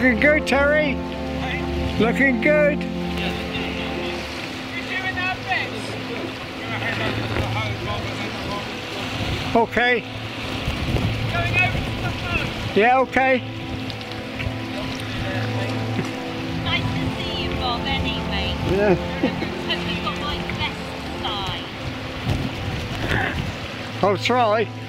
Looking good, Terry. Looking good. Okay. Yeah, okay. Nice to see you, Bob, anyway. Yeah. Hope you. I'll try.